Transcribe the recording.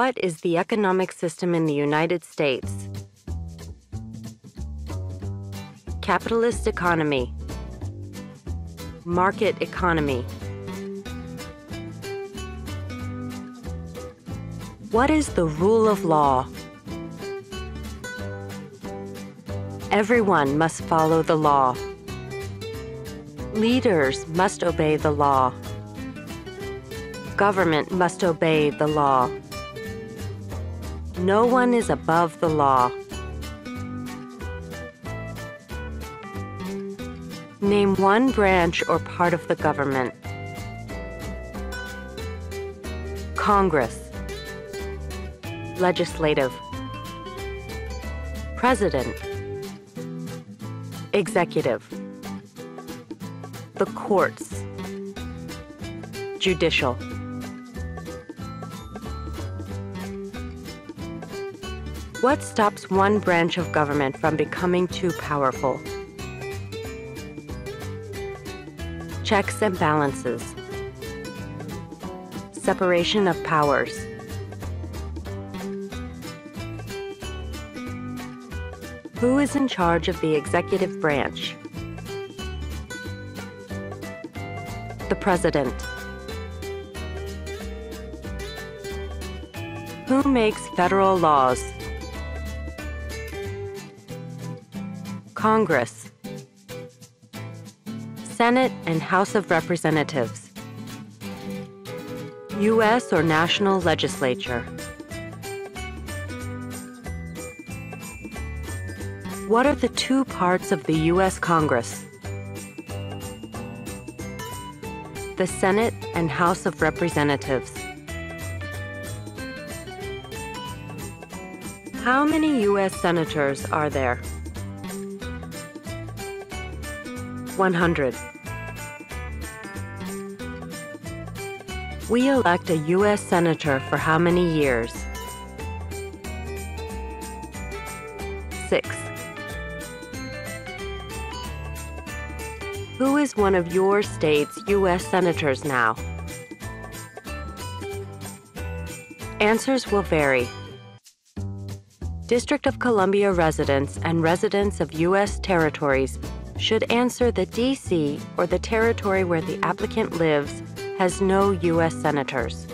What is the economic system in the United States? Capitalist economy. Market economy. What is the rule of law? Everyone must follow the law. Leaders must obey the law. Government must obey the law. No one is above the law. Name one branch or part of the government. Congress. Legislative. President. Executive. The courts. Judicial. What stops one branch of government from becoming too powerful? Checks and balances. Separation of powers. Who is in charge of the executive branch? The President. Who makes federal laws? Congress. Senate and House of Representatives. U.S. or national legislature. What are the two parts of the U.S. Congress? The Senate and House of Representatives. How many U.S. senators are there? 100. We elect a U.S. Senator for how many years? 6. Who is one of your state's U.S. Senators now? Answers will vary. District of Columbia residents and residents of U.S. territories should answer that D.C. or the territory where the applicant lives has no U.S. senators.